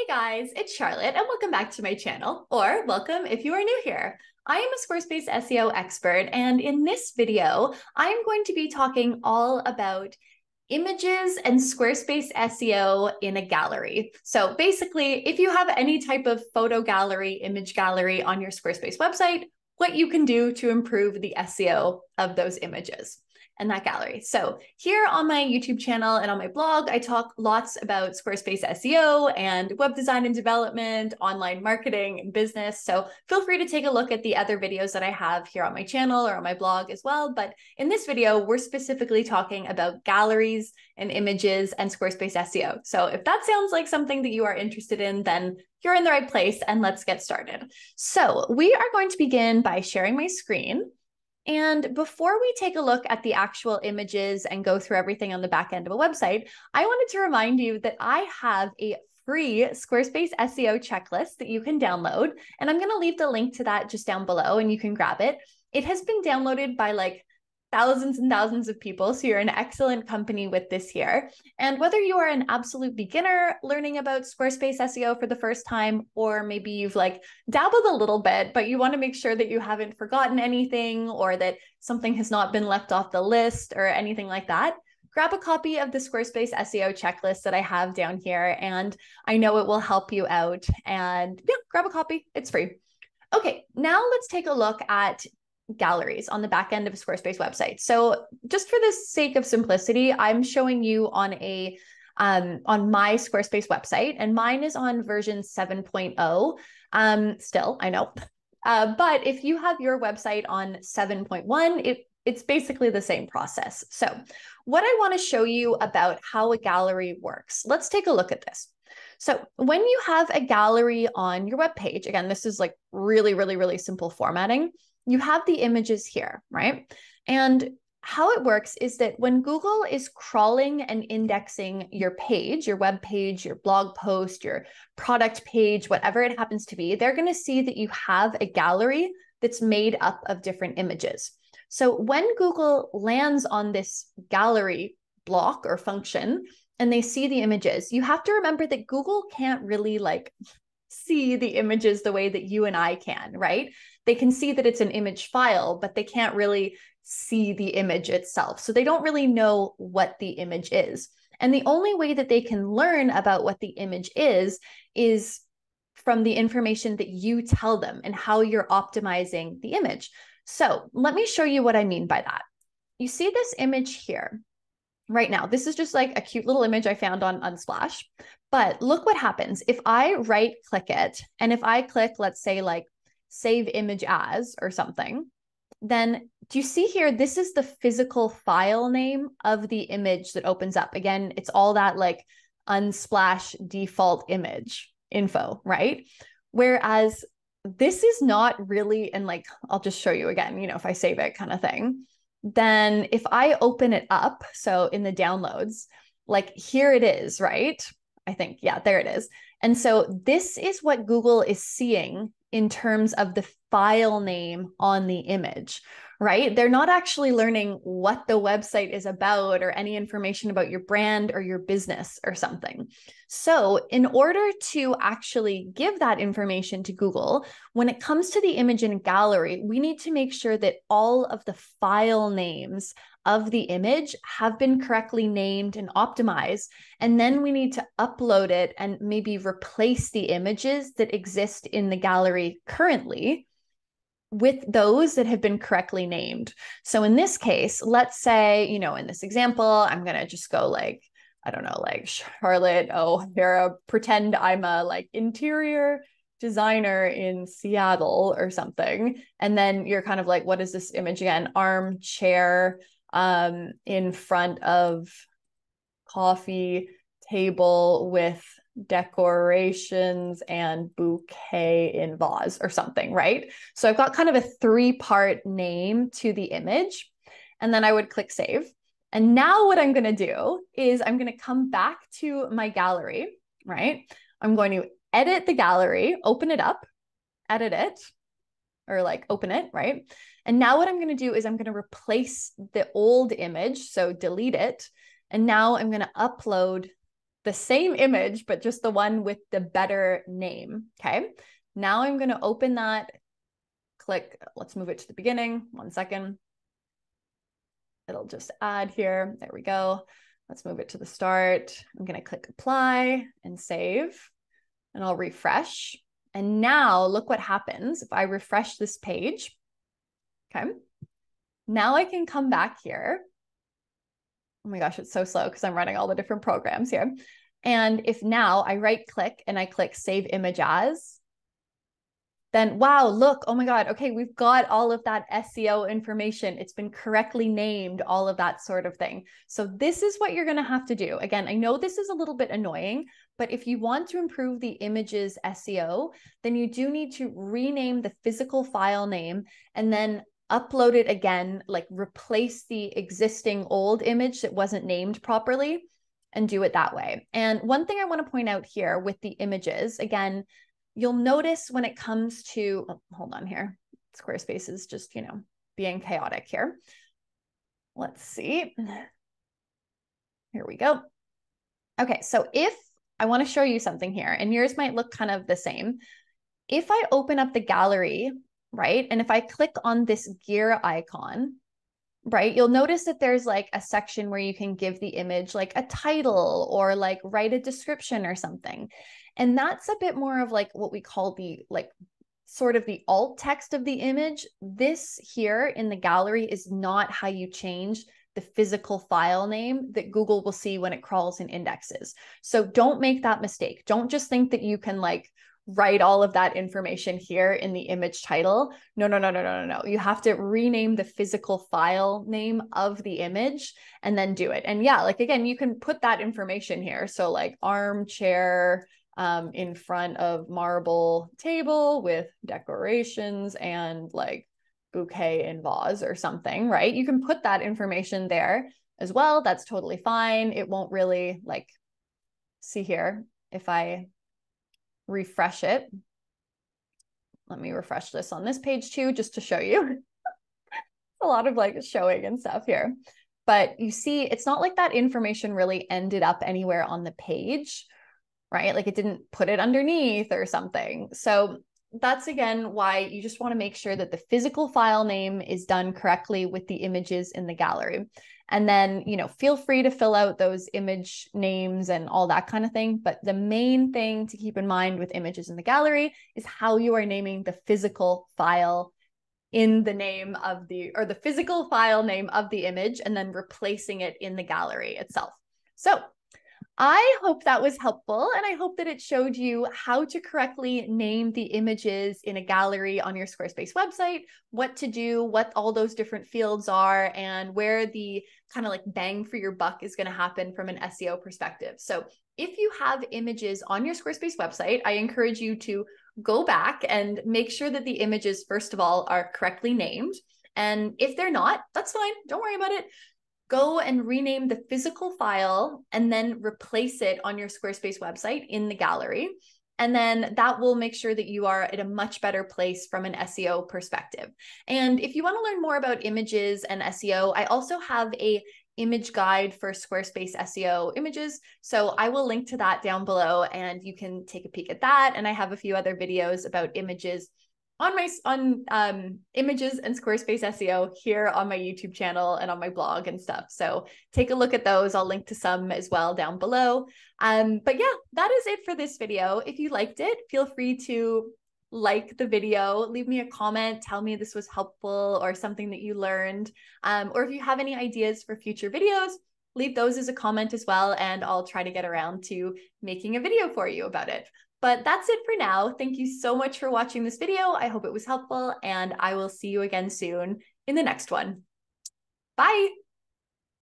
Hey guys, it's Charlotte and welcome back to my channel, or welcome if you are new here. I am a Squarespace SEO expert and in this video, I am going to be talking all about images and Squarespace SEO in a gallery. So basically, if you have any type of photo gallery, image gallery on your Squarespace website, what you can do to improve the SEO of those images and that gallery. So here on my YouTube channel and on my blog, I talk lots about Squarespace SEO and web design and development, online marketing and business. So feel free to take a look at the other videos that I have here on my channel or on my blog as well. But in this video, we're specifically talking about galleries and images and Squarespace SEO. So if that sounds like something that you are interested in, then you're in the right place and let's get started. So we are going to begin by sharing my screen. And before we take a look at the actual images and go through everything on the back end of a website, I wanted to remind you that I have a free Squarespace SEO checklist that you can download. And I'm going to leave the link to that just down below and you can grab it. It has been downloaded by like thousands and thousands of people. So you're an excellent company with this year. And whether you are an absolute beginner learning about Squarespace SEO for the first time, or maybe you've like dabbled a little bit, but you want to make sure that you haven't forgotten anything or that something has not been left off the list or anything like that. Grab a copy of the Squarespace SEO checklist that I have down here, and I know it will help you out. And yeah, grab a copy, it's free. Okay, now let's take a look at galleries on the back end of a Squarespace website. So just for the sake of simplicity, I'm showing you on a um, on my Squarespace website, and mine is on version 7.0. Um, still, I know. Uh, but if you have your website on 7.1, it it's basically the same process. So, what I want to show you about how a gallery works, let's take a look at this. So, when you have a gallery on your web page, again, this is like really, really, really simple formatting you have the images here, right? And how it works is that when Google is crawling and indexing your page, your web page, your blog post, your product page, whatever it happens to be, they're going to see that you have a gallery that's made up of different images. So when Google lands on this gallery block or function and they see the images, you have to remember that Google can't really like see the images the way that you and I can, right? They can see that it's an image file, but they can't really see the image itself. So they don't really know what the image is. And the only way that they can learn about what the image is, is from the information that you tell them and how you're optimizing the image. So let me show you what I mean by that. You see this image here right now. This is just like a cute little image I found on Unsplash. But look what happens if I right click it and if I click, let's say, like save image as or something, then do you see here? This is the physical file name of the image that opens up. Again, it's all that like unsplash default image info, right? Whereas this is not really, and like I'll just show you again, you know, if I save it kind of thing, then if I open it up, so in the downloads, like here it is, right? I think, yeah, there it is. And so this is what Google is seeing in terms of the file name on the image, right? They're not actually learning what the website is about or any information about your brand or your business or something. So, in order to actually give that information to Google, when it comes to the image in gallery, we need to make sure that all of the file names of the image have been correctly named and optimized. And then we need to upload it and maybe replace the images that exist in the gallery currently with those that have been correctly named. So in this case, let's say, you know, in this example, I'm going to just go like, I don't know, like Charlotte O'Hara, pretend I'm a like interior designer in Seattle or something. And then you're kind of like, what is this image again? Armchair um, in front of coffee table with decorations and bouquet in vase or something, right? So I've got kind of a three part name to the image. And then I would click save. And now what I'm going to do is I'm going to come back to my gallery, right? I'm going to edit the gallery, open it up, edit it, or like open it, right? And now what I'm going to do is I'm going to replace the old image, so delete it. And now I'm going to upload the same image, but just the one with the better name. Okay. Now I'm going to open that, click, let's move it to the beginning. One second. It'll just add here. There we go. Let's move it to the start. I'm going to click apply and save, and I'll refresh. And now look what happens if I refresh this page. Okay. Now I can come back here. Oh my gosh, it's so slow because I'm running all the different programs here. And if now I right click and I click save image as, then wow, look, oh my God, okay, we've got all of that SEO information. It's been correctly named, all of that sort of thing. So, this is what you're going to have to do. Again, I know this is a little bit annoying, but if you want to improve the images SEO, then you do need to rename the physical file name and then upload it again, like replace the existing old image that wasn't named properly and do it that way. And one thing I want to point out here with the images, again, you'll notice when it comes to, oh, hold on here, Squarespace is just, you know, being chaotic here. Let's see. Here we go. Okay, so if I want to show you something here, and yours might look kind of the same. If I open up the gallery, right, and if I click on this gear icon, right, you'll notice that there's like a section where you can give the image like a title or like write a description or something. And that's a bit more of like what we call the like sort of the alt text of the image. This here in the gallery is not how you change the physical file name that Google will see when it crawls and indexes. So don't make that mistake. Don't just think that you can like write all of that information here in the image title. No, no, no, no, no, no, no. You have to rename the physical file name of the image and then do it. And yeah, like again, you can put that information here. So like armchair, um, in front of marble table with decorations and like bouquet and vase or something, right? You can put that information there as well. That's totally fine. It won't really like see here if I refresh it. Let me refresh this on this page too, just to show you. a lot of like showing and stuff here. But you see, it's not like that information really ended up anywhere on the page right? Like it didn't put it underneath or something. So that's again why you just want to make sure that the physical file name is done correctly with the images in the gallery. And then, you know, feel free to fill out those image names and all that kind of thing. But the main thing to keep in mind with images in the gallery is how you are naming the physical file in the name of the, or the physical file name of the image, and then replacing it in the gallery itself. So I hope that was helpful and I hope that it showed you how to correctly name the images in a gallery on your Squarespace website, what to do, what all those different fields are, and where the kind of like bang for your buck is going to happen from an SEO perspective. So, if you have images on your Squarespace website, I encourage you to go back and make sure that the images, first of all, are correctly named. And if they're not, that's fine. Don't worry about it go and rename the physical file and then replace it on your Squarespace website in the gallery. And then that will make sure that you are at a much better place from an SEO perspective. And if you want to learn more about images and SEO, I also have a image guide for Squarespace SEO images. So I will link to that down below and you can take a peek at that. And I have a few other videos about images on my on um, images and Squarespace SEO here on my YouTube channel and on my blog and stuff. So take a look at those. I'll link to some as well down below. Um, but yeah, that is it for this video. If you liked it, feel free to like the video, leave me a comment, tell me this was helpful or something that you learned. Um, or if you have any ideas for future videos, leave those as a comment as well, and I'll try to get around to making a video for you about it. But that's it for now. Thank you so much for watching this video. I hope it was helpful, and I will see you again soon in the next one. Bye.